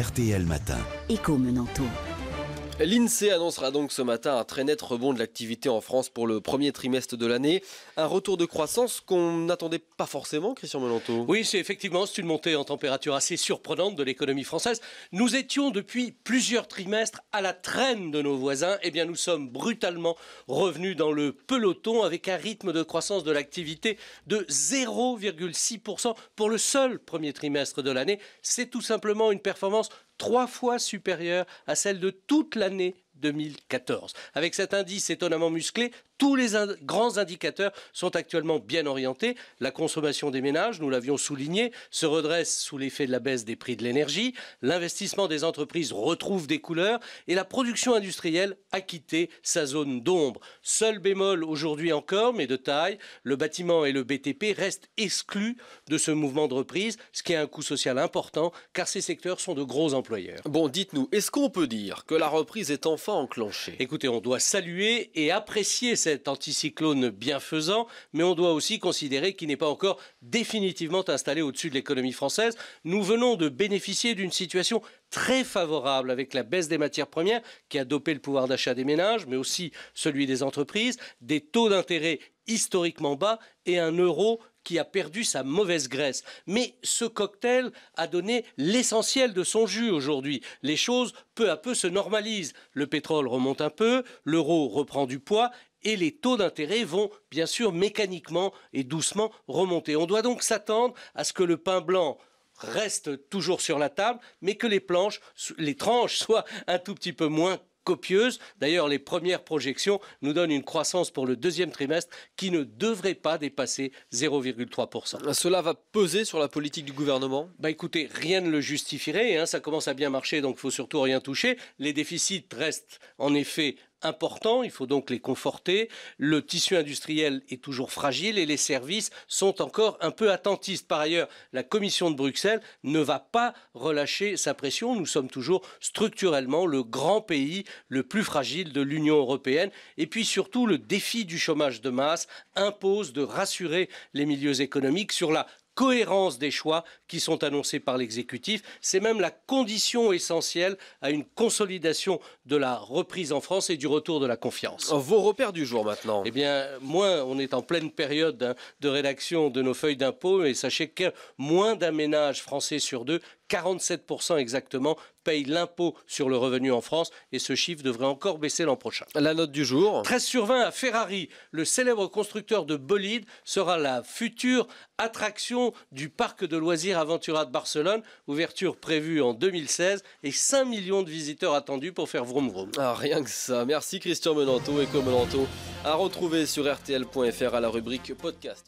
RTL Matin. Éco Menanto. L'INSEE annoncera donc ce matin un très net rebond de l'activité en France pour le premier trimestre de l'année. Un retour de croissance qu'on n'attendait pas forcément, Christian Melanto. Oui, c'est effectivement c'est une montée en température assez surprenante de l'économie française. Nous étions depuis plusieurs trimestres à la traîne de nos voisins. Eh bien, nous sommes brutalement revenus dans le peloton avec un rythme de croissance de l'activité de 0,6% pour le seul premier trimestre de l'année. C'est tout simplement une performance trois fois supérieure à celle de toute l'année 2014. Avec cet indice étonnamment musclé, tous les grands indicateurs sont actuellement bien orientés. La consommation des ménages, nous l'avions souligné, se redresse sous l'effet de la baisse des prix de l'énergie. L'investissement des entreprises retrouve des couleurs et la production industrielle a quitté sa zone d'ombre. Seul bémol aujourd'hui encore, mais de taille, le bâtiment et le BTP restent exclus de ce mouvement de reprise, ce qui a un coût social important car ces secteurs sont de gros employeurs. Bon, dites-nous, est-ce qu'on peut dire que la reprise est enfin enclenchée Écoutez, on doit saluer et apprécier cet anticyclone bienfaisant, mais on doit aussi considérer qu'il n'est pas encore définitivement installé au-dessus de l'économie française. Nous venons de bénéficier d'une situation très favorable avec la baisse des matières premières qui a dopé le pouvoir d'achat des ménages, mais aussi celui des entreprises, des taux d'intérêt historiquement bas et un euro qui a perdu sa mauvaise graisse. Mais ce cocktail a donné l'essentiel de son jus aujourd'hui. Les choses peu à peu se normalisent. Le pétrole remonte un peu, l'euro reprend du poids et les taux d'intérêt vont bien sûr mécaniquement et doucement remonter. On doit donc s'attendre à ce que le pain blanc reste toujours sur la table, mais que les planches, les tranches soient un tout petit peu moins copieuse. D'ailleurs, les premières projections nous donnent une croissance pour le deuxième trimestre qui ne devrait pas dépasser 0,3%. Cela va peser sur la politique du gouvernement? Bah écoutez, rien ne le justifierait. Hein. ça commence à bien marcher, donc il faut surtout rien toucher. Les déficits restent en effet importants, il faut donc les conforter. Le tissu industriel est toujours fragile et les services sont encore un peu attentistes. Par ailleurs, la Commission de Bruxelles ne va pas relâcher sa pression. Nous sommes toujours structurellement le grand pays le plus fragile de l'Union européenne. Et puis surtout, le défi du chômage de masse impose de rassurer les milieux économiques sur la cohérence des choix qui sont annoncés par l'exécutif. C'est même la condition essentielle à une consolidation de la reprise en France et du retour de la confiance. Vos repères du jour maintenant Eh bien, moins on est en pleine période de rédaction de nos feuilles d'impôt et sachez que moins d'un ménage français sur deux 47% exactement payent l'impôt sur le revenu en France et ce chiffre devrait encore baisser l'an prochain. La note du jour 13 sur 20 à Ferrari, le célèbre constructeur de bolide sera la future attraction du parc de loisirs Aventura de Barcelone, ouverture prévue en 2016 et 5 millions de visiteurs attendus pour faire vroom vroom. Ah, rien que ça. Merci Christian Menanto, et Menanto à retrouver sur rtl.fr à la rubrique podcast.